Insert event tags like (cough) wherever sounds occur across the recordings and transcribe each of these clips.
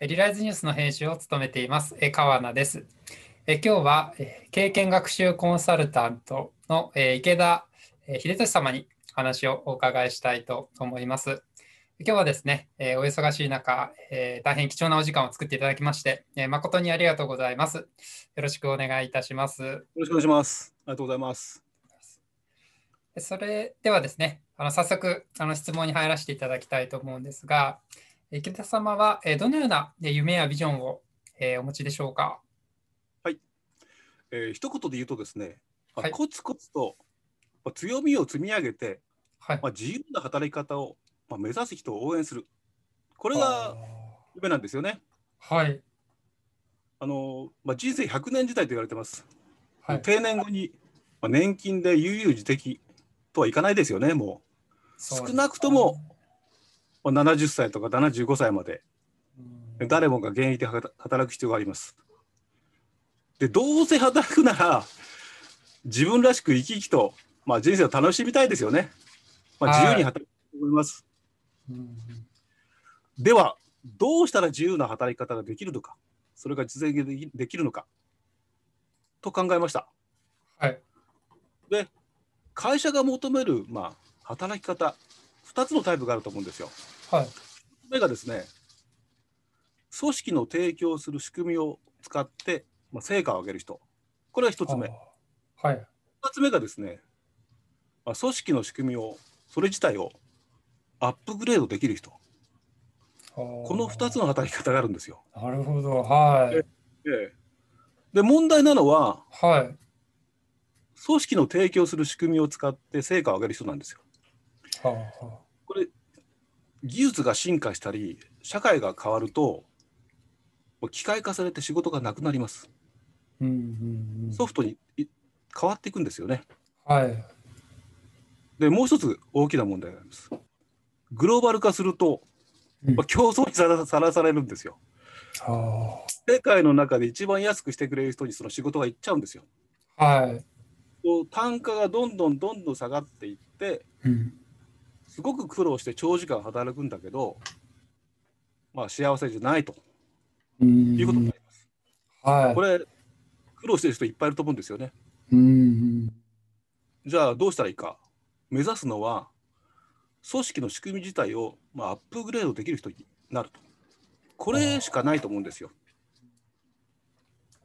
リライズニュースの編集を務めています川名です。今日は経験学習コンサルタントの池田秀俊様に話をお伺いしたいと思います。今日はですね、お忙しい中、大変貴重なお時間を作っていただきまして、誠にありがとうございます。よろしくお願いいたします。よろしくお願いします。ありがとうございます。それではですね、あの早速あの質問に入らせていただきたいと思うんですが、池田様はどのような夢やビジョンをお持ちでしょうか？はい、えー、一言で言うとですね、はい、コツコツと強みを積み上げて、はい、まあ、自由な働き方を、まあ、目指す人を応援する。これが夢なんですよね。はい。あの、まあ、人生100年時代と言われてます。はい、定年後に、まあ、年金で悠々自適とはいかないですよね、もう。少なくとも70歳とか75歳まで誰もが現役で働く必要があります。でどうせ働くなら自分らしく生き生きと、まあ、人生を楽しみたいですよね。まあ、自由に働くと思います。はい、ではどうしたら自由な働き方ができるのかそれが実現できるのかと考えました。はい、で会社が求める、まあ、働き方2つのタイプがあると思うんですよ。はい、目がですね組織の提供する仕組みを使って、まあ、成果を上げる人これが1つ目。はい、2つ目がですね、まあ、組織の仕組みをそれ自体をアップグレードできる人この2つの働き方があるんですよ。なるほどはい。ええ、で問題なのは、はい、組織の提供する仕組みを使って成果を上げる人なんですよ。これ技術が進化したり社会が変わると機械化されて仕事がなくなります。うんうんうん、ソフトに変わっていくんですよね。はい。でもう一つ大きな問題があります。グローバル化すると、まあ、競争にさらされるんですよ。はあ、世界の中で一番安くしてくれる人にその仕事がいっちゃうんですよ。はい。単価がどんどんどんどん下がっていって、うん、すごく苦労して長時間働くんだけど、まあ、幸せじゃないということになります。はい、これ苦労してる人いっぱいいると思うんですよね。うん。じゃあどうしたらいいか。目指すのは組織の仕組み自体を、まあ、アップグレードできる人になると。これしかないと思うんですよ。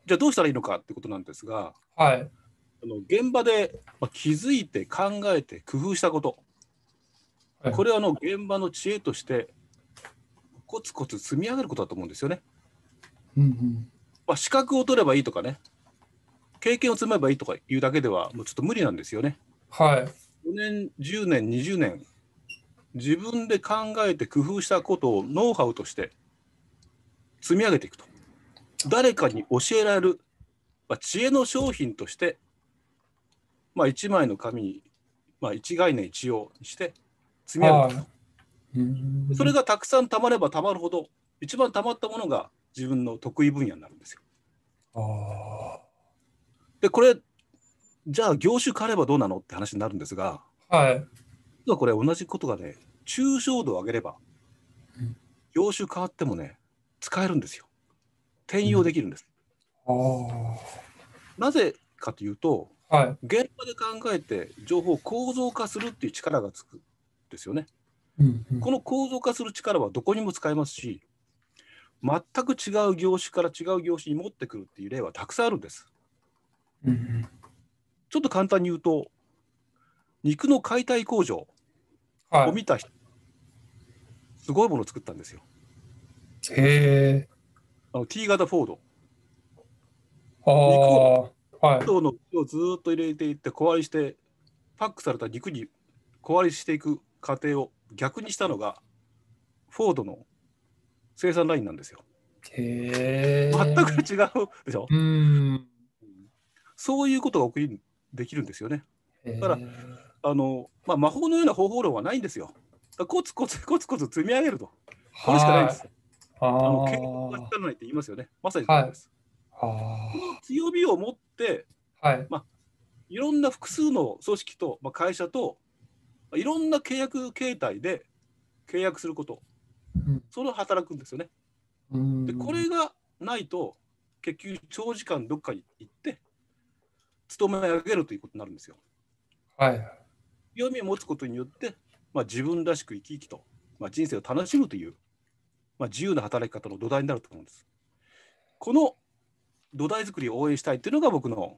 じゃあどうしたらいいのかってことなんですが、はい、あの現場で、まあ、気づいて考えて工夫したことこれはあの現場の知恵としてコツコツ積み上げることだと思うんですよね。うんうん。まあ、資格を取ればいいとかね。経験を積めばいいとかいうだけではもうちょっと無理なんですよね。はい、5年10年20年。自分で考えて工夫したことをノウハウとして積み上げていくと。誰かに教えられる、まあ、知恵の商品として、まあ、1枚の紙に、まあ、一概念一応にして積み上げたそれがたくさんたまればたまるほど一番たまったものが自分の得意分野になるんですよ。でこれじゃあ業種変わればどうなのって話になるんですが、はい、実はこれ同じことがね抽象度を上げれば、業種変わってもね使えるんですよ。転用できるんです。うん、なぜかというと、はい、現場で考えて情報を構造化するっていう力がつくですよね。うんうん、この構造化する力はどこにも使えますし全く違う業種から違う業種に持ってくるっていう例はたくさんあるんです。うんうん、ちょっと簡単に言うと肉の解体工場を見た人、はい、すごいものを作ったんですよ。へえ。あの T 型フォード。ああ。はい。のをずっと入れていって小割りしてパックされた肉に小割りしていく過程を逆にしたのがフォードの生産ラインなんですよ。へ全く違うでしょ？うんそういうことが起きるできるんですよね。だからあの、まあ、魔法のような方法論はないんですよ。コツコツコツコツ積み上げると。これしかないんです。あの経験が光らないって言いますよね。まさにそうです。はい、この強みを持って、はいまあ、いろんな複数の組織と、まあ、会社といろんな契約形態で契約すること、うん、それを働くんですよね。でこれがないと結局長時間どっかに行って勤め上げるということになるんですよ。はい。強みを持つことによって、まあ、自分らしく生き生きと、まあ、人生を楽しむという、まあ、自由な働き方の土台になると思うんです。この土台作りを応援したいっていうのが僕の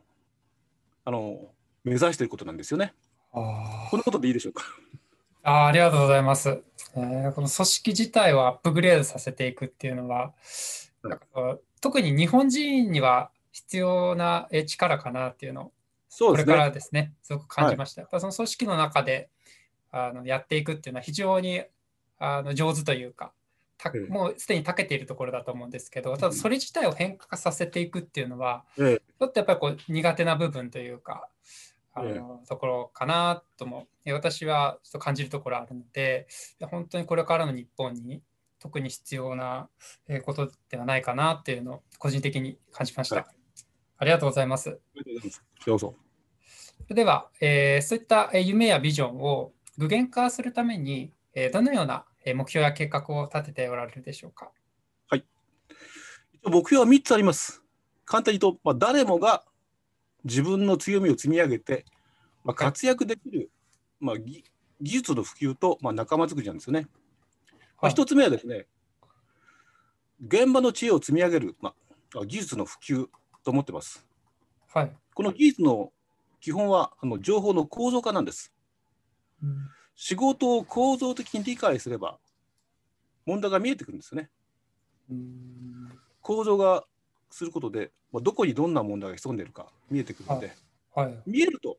あの目指していることなんですよね。あこのことでいいでしょうか？あありがとうございます、えー。この組織自体をアップグレードさせていくっていうのは、なんか特に日本人には必要な力かなっていうのを、これからですね、すごく感じました。はい、やっぱその組織の中であのやっていくっていうのは非常にあの上手というか、たもうすでに長けているところだと思うんですけど、ただそれ自体を変化させていくっていうのは、ちょっとやっぱりこう苦手な部分というか、あのところかなとも私はちょっと感じるところあるので本当にこれからの日本に特に必要なことではないかなっていうのを個人的に感じました。はい、ありがとうございます。どうぞ。では、えー、そういった夢やビジョンを具現化するために、えー、どのような目標や計画を立てておられるでしょうか？はい。目標は3つあります。簡単に言うと、まあ、誰もが自分の強みを積み上げて、まあ、活躍できる、まあ、技術の普及と、まあ、仲間づくりなんですよね。まあ、1つ目はですね、現場の知恵を積み上げる、まあ、技術の普及と思ってます。はい、この技術の基本はあの情報の構造化なんです。うん、仕事を構造的に理解すれば問題が見えてくるんですよね。うん、構造がすることで、まあ、どこにどんな問題が潜んでいるか見えてくるので、はいはい、見えると、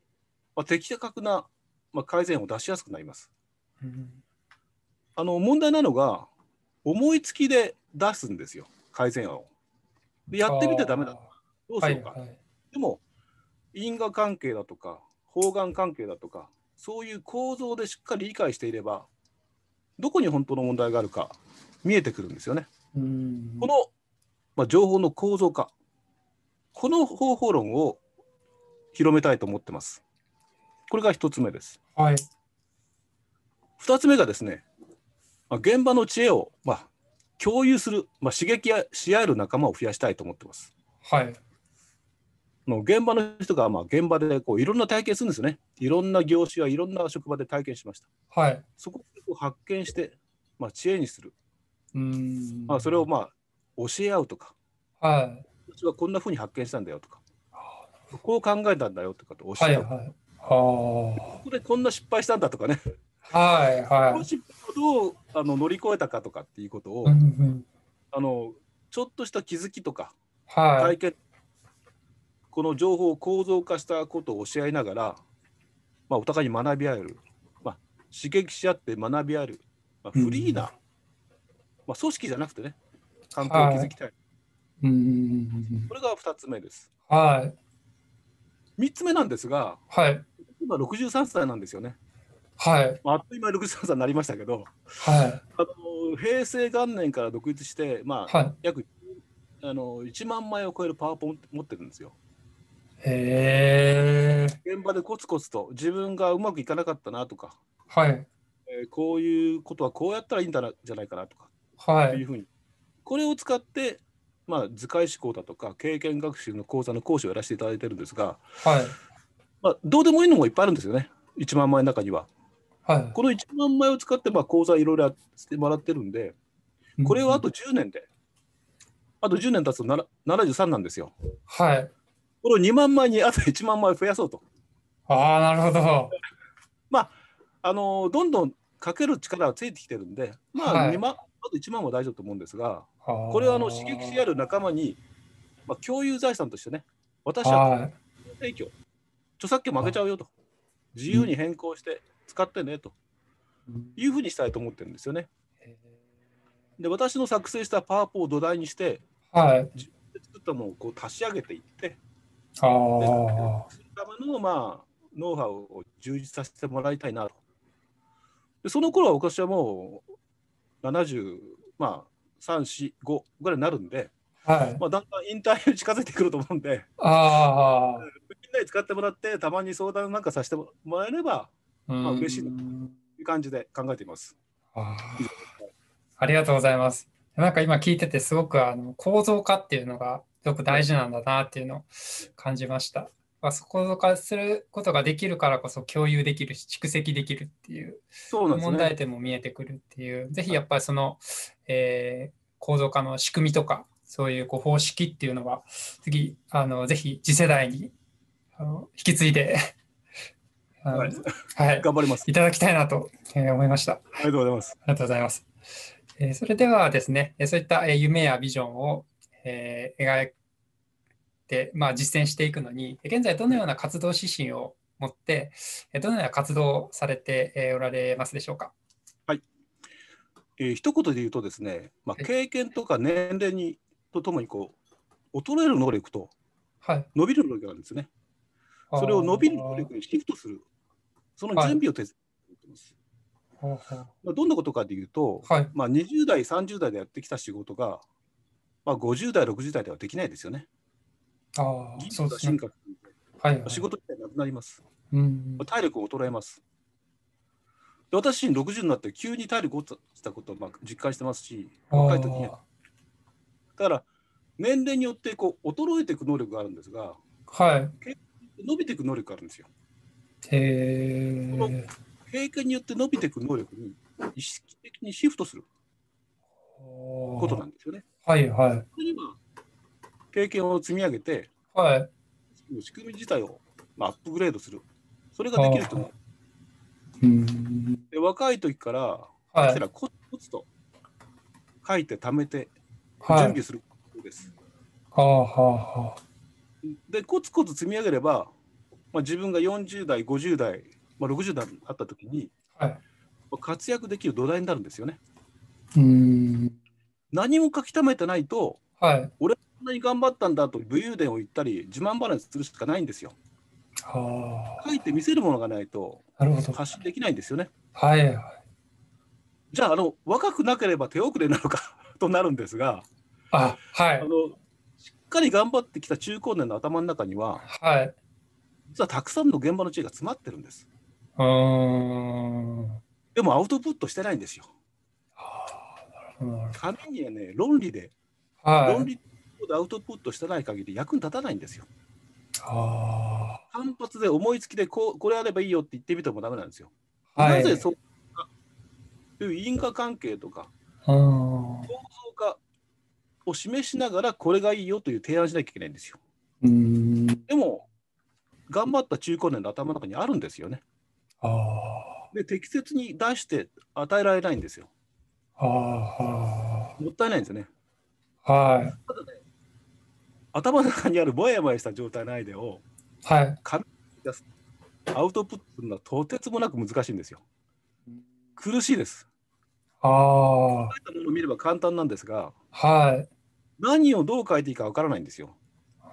まあ、的確な、まあ、改善を出しやすくなります。うん、あの問題なのが思いつきで出すんですよ改善案を。でやってみてダメだどうしようか。はいはい、でも因果関係だとか方眼関係だとかそういう構造でしっかり理解していればどこに本当の問題があるか見えてくるんですよね。このまあ、情報の構造化、この方法論を広めたいと思ってます。これが1つ目です。はい、2つ目がですね、まあ、現場の知恵を、まあ、共有する、まあ、刺激し合える仲間を増やしたいと思ってます。はい。の現場の人がまあ現場でこういろんな体験するんですよね。いろんな業種やいろんな職場で体験しました。はい。そこを発見して、まあ、知恵にする。うんまあ、それをまあ教え合うとか、はい、私はこんなふうに発見したんだよとか、こう考えたんだよとかと教え合う。はいはい、ここでこんな失敗したんだとかね。はいはい。この失敗をどうあの乗り越えたかとかっていうことを、うんうん、あのちょっとした気づきとか、はい、体験、この情報を構造化したことを教え合いながら、まあ、お互いに学び合える、まあ、刺激し合って学び合える、まあ、フリーな、うん、まあ、組織じゃなくてね、環境を築きたい。はい、これが2つ目です。はい。3つ目なんですが、はい、今63歳なんですよね。はい。あっという間に63歳になりましたけど、はい、あの平成元年から独立して、まあ、はい、約あの1万枚を超えるパワポン持ってるんですよ。へえ。現場でコツコツと自分がうまくいかなかったなとか、はいえー、こういうことはこうやったらいいんだなじゃないかなとか、はい、いうふうにこれを使って、まあ、図解思考だとか経験学習の講座の講師をやらせていただいてるんですが、はいまあ、どうでもいいのもいっぱいあるんですよね1万枚の中には。はい、この1万枚を使って、まあ、講座いろいろやってもらってるんでこれをあと10年で、うん、あと10年経つと73なんですよ。はい。これを2万枚にあと1万枚増やそうと。ああ、なるほど。まあ、あのどんどんかける力がついてきてるんで、まあ、2万、あと1万も大丈夫と思うんですが、これはあの刺激し合る仲間に、まあ、共有財産としてね、私は提供、著作権もあげちゃうよと、自由に変更して使ってねというふうにしたいと思ってるんですよね。で、私の作成したパワーポを土台にして、はい、自分で作ったものをこう足し上げていって、あするための、まあ、ノウハウを充実させてもらいたいなと。でその頃は私はもう70、まあ、3、4、5ぐらいになるんで、はいまあ、だんだん引退に近づいてくると思うんで、あみんなに使ってもらって、たまに相談なんかさせてもらえれば、まあ嬉しいという感じで考えています。あありがとうございます。なんか今聞いててすごくあの構造化っていうのがすごく大事なんだなっていうのを感じました。まあ、構造化することができるからこそ共有できるし蓄積できるっていう問題点も見えてくるっていう、ぜひやっぱりその、えー、構造化の仕組みとかそういうこう方式っていうのは次あのぜひ次世代にあの引き継いで (laughs) はい、はい、頑張ります。いただきたいなと、えー、思いました。ありがとうございます。ありがとうございます。えー、それではですね、そういった、えー、夢やビジョンを、えー、描まあ、実践していくのに、現在どのような活動指針を持って、どのような活動をされておられますでしょうか？はい。えー、一言で言うとですね、まあ、経験とか年齢にとともにこう衰える能力と伸びる能力があるんですね。はい、それを伸びる能力にシフトする、その準備を手伝ってます。はいまあ、どんなことかでいうと、はい、まあ、20代、30代でやってきた仕事が、まあ、50代、60代ではできないですよね。あ技術が進化するので、はいはい、仕事自体なくなります。うん、体力衰えます。で私自身60になって急に体力落ちたことをまあ実感してますし、若い時には。だから年齢によってこう衰えていく能力があるんですが、はい、伸びていく能力があるんですよ。へこの経験によって伸びていく能力に意識的にシフトすることなんですよね。はいはい。経験を積み上げて、はい、仕組み自体を、まあ、アップグレードする。それができる人も。で若い時から、はい、コツコツと書いて貯めて準備することです。はあはあはあ、でコツコツ積み上げれば、まあ、自分が40代50代、まあ、60代になった時に、はい、活躍できる土台になるんですよね。うん。何も書き溜めてないと、はい、俺こんなに頑張ったんだと武勇伝を言ったり自慢話するしかないんですよ。はあ、書いて見せるものがないと発信できないんですよね。はいはい、じゃああの若くなければ手遅れなのか (laughs) となるんですがあ、はい、あのしっかり頑張ってきた中高年の頭の中には、はい、実はたくさんの現場の知恵が詰まってるんです。でもアウトプットしてないんですよ。紙にはね論理で、はい、論理でアウトプットしてない限り役に立たないんですよ。単発で思いつきでこうこれあればいいよって言ってみてもダメなんですよ。はい、なぜそういう因果関係とか構造化を示しながらこれがいいよという提案しなきゃいけないんですよ。でも頑張った中高年の頭の中にあるんですよね。で適切に出して与えられないんですよ。もったいないんですよね。はい。ね、頭の中にあるもやもやした状態のアイデアを、はい、紙に出すアウトプットするのはとてつもなく難しいんですよ。苦しいです。ああ。書いたものを見れば簡単なんですが、はい。何をどう書いていいかわからないんですよ。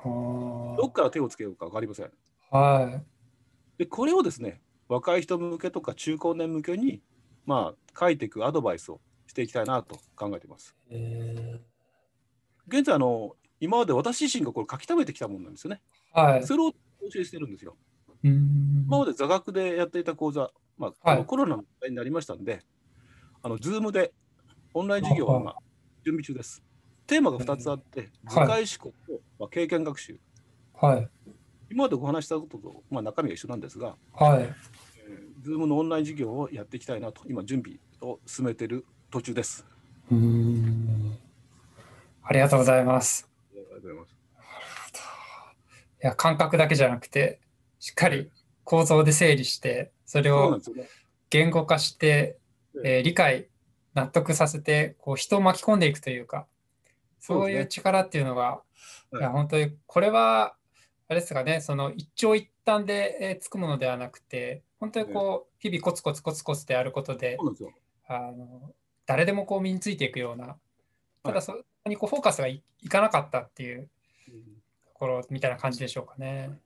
どっから手をつけようか分かりません。はい。で、これをですね、若い人向けとか中高年向けに、まあ、書いていくアドバイスをしていきたいなと考えています。現在あの、今まで私自身がこれ書き溜めてきたものなんですよね。はい、それを教えしてるんですよ。今まで座学でやっていた講座、まあ、はい、コロナの時代になりましたんで、あの、ズームでオンライン授業は今、準備中です。テーマが2つあって、図解思考と、まあ、経験学習。はい。今までお話したことと、まあ、中身が一緒なんですが、はい。えー、ズームのオンライン授業をやっていきたいなと、今、準備を進めている途中です。うんありがとうございます。ございます。いや感覚だけじゃなくてしっかり構造で整理してそれを言語化して、ね、え。ー、理解納得させてこう人を巻き込んでいくというかそういう力っていうのが、ね、い。や本当にこれはあれですかねその一長一短で、えー、つくものではなくて本当にこう、日々コツコツコツコツでやることであの誰でもこう身についていくようなただそこにこうフォーカスがいかなかったっていうところみたいな感じでしょうかね。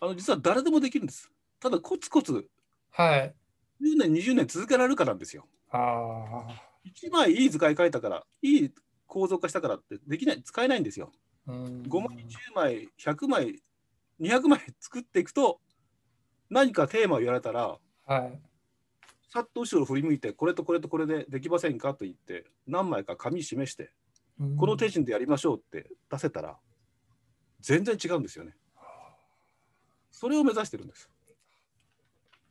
あの実は誰でもできるんです。ただコツコツ、はい、10年、20年続けられるからなんですよ。あ1枚いい図解書いたから、いい構造化したからってできない、使えないんですよ。5枚、10枚、100枚、200枚作っていくと、何かテーマを言われたら、はい、さっと後ろ振り向いて、これとこれとこれでできませんかと言って、何枚か紙示して、この手順でやりましょうって出せたら、全然違うんですよね。それを目指してるんです。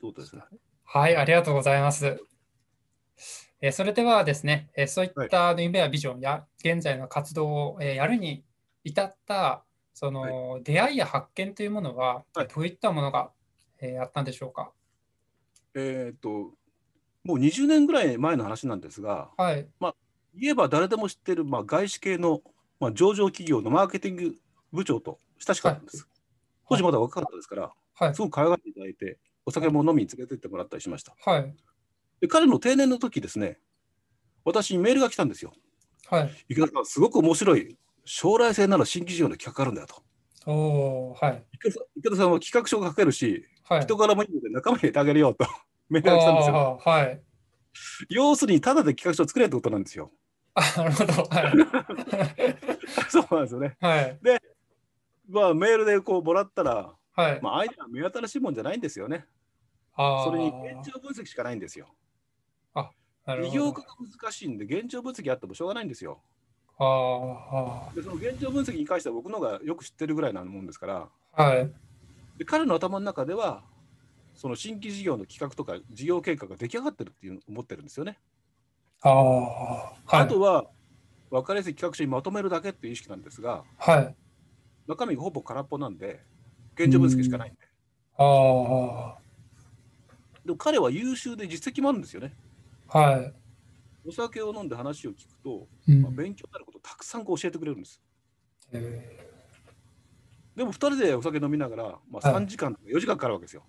どうですね。はい、ありがとうございます。えそれではですね、えそういった夢やビジョンや現在の活動を、えやるに至ったその、出会いや発見というものは、どういったものが、えあったんでしょうか？えっともう20年ぐらい前の話なんですが、はい、まあ、言えば誰でも知ってる、まあ、外資系の、まあ、上場企業のマーケティング部長と親しかったんです。はい、当時まだ若かったですから、はい、すごく可愛がっていただいて、お酒も飲みに連れてってもらったりしました。はい、で彼の定年の時ですね、私にメールが来たんですよ。はい、池田さん、すごく面白い将来性なら新規事業の企画があるんだよと。おはい、池田さんは企画書が書けるし、はい、人柄もいいので仲間に入れてあげるよとメールが来たんですよ。はい、要するに、ただで企画書を作れってことなんですよ。あなるほど。はい、(laughs) そうなんですよね。はい、で、まあ、メールでこうもらったら、はい、まあ、アイデアは目新しいもんじゃないんですよね。あそれに現状分析しかないんですよ。あなるほど。異業化が難しいんで、現状分析あってもしょうがないんですよ。あでその現状分析に関しては僕の方がよく知ってるぐらいなもんですから、はい、で彼の頭の中ではその新規事業の企画とか事業計画が出来上がってるっていう思ってるんですよね。あ,、はい、あとは分かりやすい企画書にまとめるだけっていう意識なんですが、はい、中身がほぼ空っぽなんで現状分析しかないんで。あでも彼は優秀で実績もあるんですよね。はい。お酒を飲んで話を聞くと、うん、まあ、勉強になることをたくさんこう教えてくれるんです。えー、でも2人でお酒飲みながら、まあ、3時間とか4時間かかるわけですよ。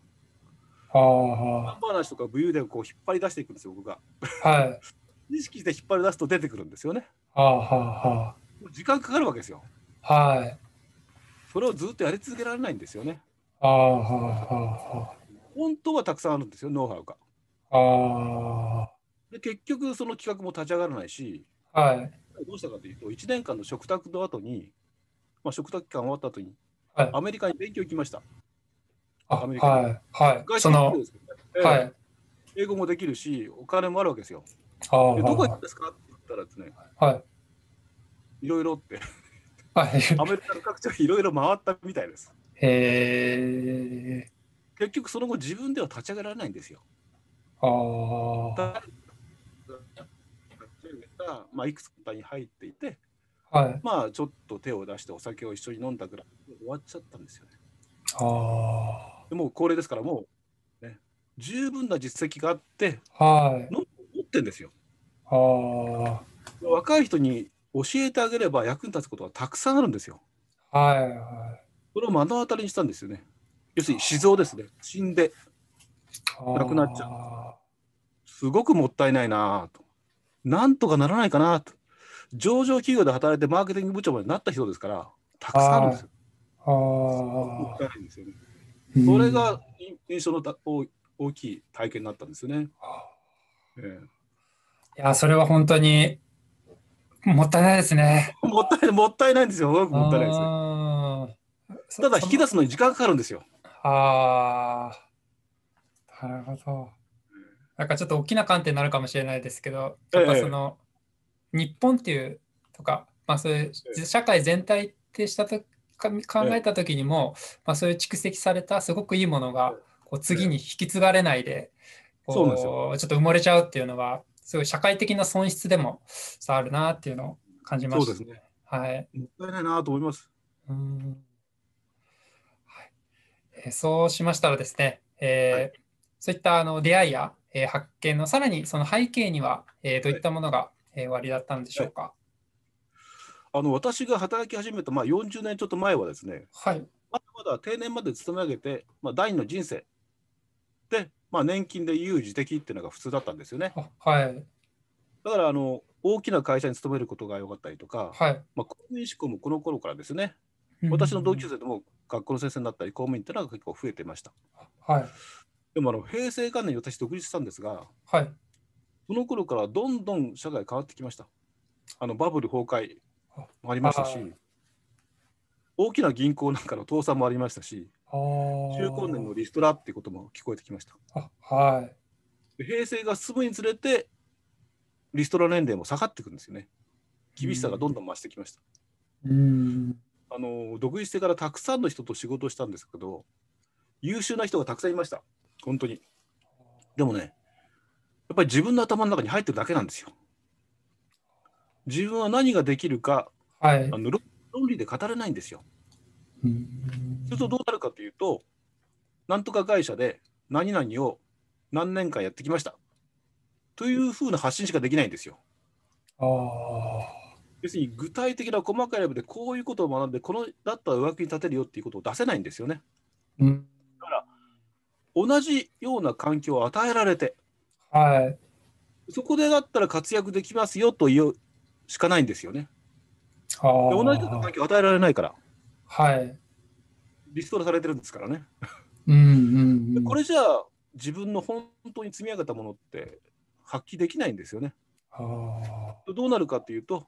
はあ、話とか武勇伝をこう引っ張り出していくんですよ、僕が。はい。意識して引っ張り出すと出てくるんですよね。はあはあはあ、時間かかるわけですよ。はい。それをずっとやり続けられないんですよね。はあはあはあ、本当はたくさんあるんですよ、ノウハウが。あで結局、その企画も立ち上がらないし、はい、どうしたかというと、1年間の食卓の後に、まあ、食卓期間終わった後に、はい、アメリカに勉強行きました。アメリカはい、はい。その、えー、はい。英語もできるし、お金もあるわけですよ。あでどこ行ったんですかって言ったらですね、はい。いろいろってはい、アメリカの各地いろいろ回ったみたいです。へえ。結局その後自分では立ち上げられないんですよ。ああ。まあ、いくつかに入っていて、はい、まあちょっと手を出してお酒を一緒に飲んだぐらい終わっちゃったんですよね。あでも高齢ですからもう、ね、十分な実績があって、はい、持ってんですよ。あ若い人に教えてあげれば役に立つことがたくさんあるんですよ。はいはい。それを目の当たりにしたんですよね。要するに死蔵ですね。死んで亡くなっちゃう。すごくもったいないなと。なんとかならないかなと。上場企業で働いてマーケティング部長までなった人ですから、たくさんあるんですよ。あもったいないんですよね。それが印象の大きい体験になったんですよね。えー、いや、それは本当にもったいないですね。(laughs) もったいない、もったいないんですよ。もったいないです。ただ引き出すのに時間かかるんですよ。ああ、なるほど。なんかちょっと大きな観点になるかもしれないですけど、やっぱその、ええ、日本っていうとか、まあそういう社会全体ってしたと考えた時にも、え、まあそういう蓄積されたすごくいいものがこう次に引き継がれないで、そうなんですよちょっと埋もれちゃうっていうのは、すごい社会的な損失でもあるなっていうのを感じました、そうですね。はい。もったいないなと思います。うんはいえー、そうしましたらですね、えーはい、そういったあの出会いや、えー、発見のさらにその背景には、えー、どういったものが、はい、えー、割りだったんでしょうか？はいあの私が働き始めた、まあ、40年ちょっと前はですね、はい、まだまだ定年まで勤め上げて、まあ、第二の人生で、まあ、年金で有事的っていうのが普通だったんですよね。はい、だからあの大きな会社に勤めることが良かったりとか、はい。まあ、公務員志向もこの頃からですね、私の同級生でも学校の先生になったり公務員っていうのが結構増えてました。はい、でもあの平成元年に私独立したんですが、はい、その頃からどんどん社会変わってきました。あのバブル崩壊もありましたし、大きな銀行なんかの倒産もありましたし、中高年のリストラっていうことも聞こえてきました。はい。平成が進むにつれて、リストラ年齢も下がっていくんですよね。厳しさがどんどん増してきました。うんあの独立してからたくさんの人と仕事をしたんですけど、優秀な人がたくさんいました、本当に。でもね、やっぱり自分の頭の中に入ってるだけなんですよ。自分は何ができるか、はい、あの論理で語れないんですよ。するとどうなるかというと、なんとか会社で何々を何年間やってきましたというふうな発信しかできないんですよ。あ要するに具体的な細かいレベルでこういうことを学んで、このだったら上手に立てるよっていうことを出せないんですよね。うん、だから同じような環境を与えられて、はい、そこでだったら活躍できますよというしかないんですよね。あ同じような環境を与えられないから、はい、リストラされてるんですからね。うんうんうん、これじゃあ自分の本当に積み上げたものって発揮できないんですよね。どうなるかっていうと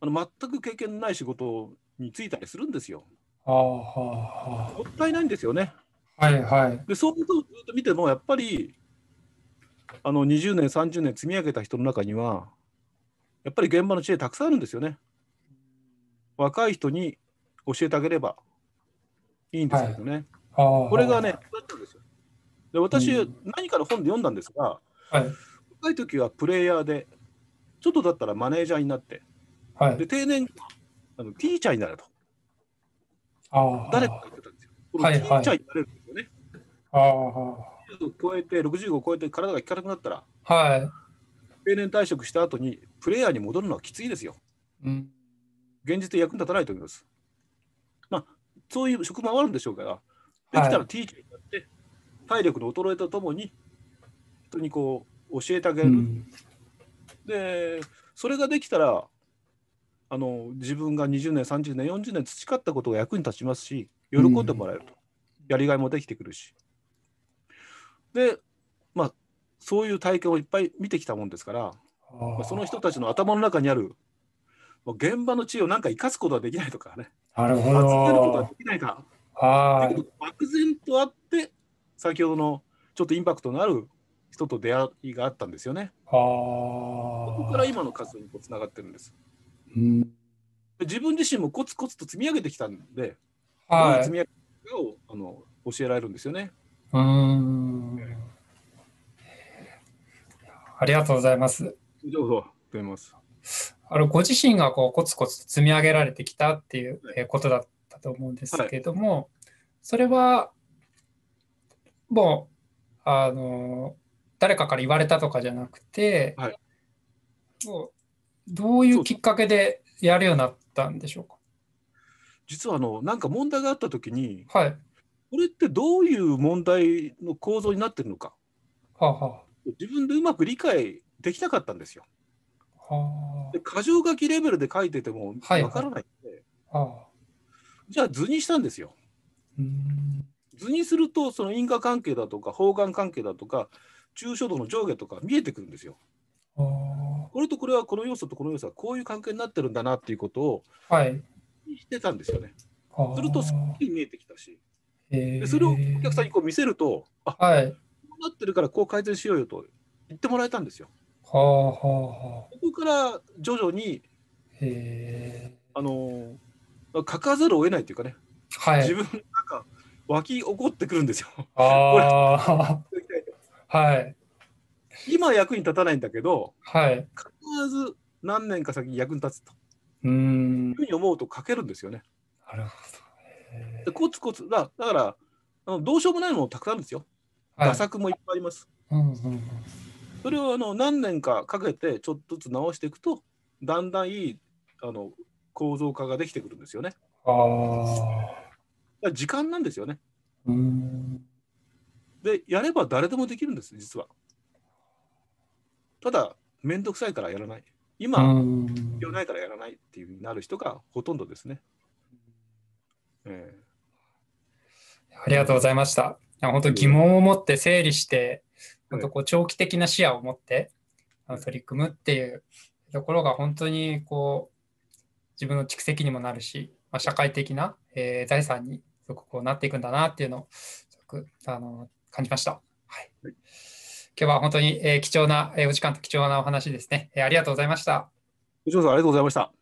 あの全く経験のない仕事に就いたりするんですよ。もったいないんですよね。はいはい、でそういうことをずっと見てもやっぱりあの20年30年積み上げた人の中にはやっぱり現場の知恵たくさんあるんですよね。若い人に教えてあげればいいんですけどね。はい、これがね、だったんですよ。で私、うん、何かの本で読んだんですが、はい、若い時はプレイヤーで、ちょっとだったらマネージャーになって、はい、で定年あのティーチャーになると。あ誰かが言ってたんですよ。このティーチャーになれるんですよね。はいはい、60を超えて、65を超えて体が効かなくなったら、はい、定年退職した後にプレイヤーに戻るのはきついですよ。うん、現実で役に立たないと思います。まあ、そういう職場もあるんでしょうから、できたらティーチャーになって、体力の衰えとともに、本当にこう、教えてあげる。うん、で、それができたら、あの自分が20年、30年、40年培ったことが役に立ちますし、喜んでもらえると。やりがいもできてくるし。で、まあ、そういう体験をいっぱい見てきたもんですから、まあ、その人たちの頭の中にある、もう現場の知恵を何か生かすことはできないとかね、なるほどることはできないか。はい漠然とあって、先ほどのちょっとインパクトのある人と出会いがあったんですよね。はここから今の活動につながってるんです。うん、自分自身もコツコツと積み上げてきたんで、はい、積み上げをあの教えられるんですよね。うんありがとうございます。どうぞ、ごます。あのご自身がこうコツコツ積み上げられてきたっていうことだったと思うんですけれども、はい、それはもうあの誰かから言われたとかじゃなくて、はい、どういうきっかけでやるようになったんでしょうか？実はあのなんか問題があった時に、はい、これってどういう問題の構造になってるのか、はあはあ、自分でうまく理解できなかったんですよ。はあ、で箇条書きレベルで書いててもわからないんで、はいはあ、じゃあ図にしたんですよ。図にするとその因果関係だとか方眼関係だとか抽象度の上下とか見えてくるんですよ。これとこれはこの要素とこの要素はこういう関係になってるんだなっていうことをしてたんですよね。するとすっきり見えてきたし、でそれをお客さんにこう見せると、あ、はい、こうなってるからこう改善しようよと言ってもらえたんですよ。はあはあ、ここから徐々にあの書かざるを得ないというかね、はい、自分なんか湧き起こってくるんですよ。あはい。今役に立たないんだけど、はい、必ず何年か先に役に立つというふうに思うと書けるんですよね。なるほど。でコツコツだだからあのどうしようもないものたくさんあるんですよ。はい、打作もいっぱいあります。うんうんうん、それをあの何年かかけてちょっとずつ直していくとだんだんいいあの構造化ができてくるんですよね。あ時間なんですよね。うんでやれば誰でもできるんです実は。ただ、めんどくさいからやらない。今、必要ないからやらないっていうふうになる人がほとんどですね。えー、ありがとうございました。本当疑問を持って整理して、本当こう長期的な視野を持って取り組むっていうところが本当にこう自分の蓄積にもなるし、まあ、社会的な、えー、財産にすごくこうなっていくんだなっていうのをすごくあの感じました。はい今日は本当に、えー、貴重な、えー、お時間と貴重なお話ですね、えー。ありがとうございました。藤本さん、ありがとうございました。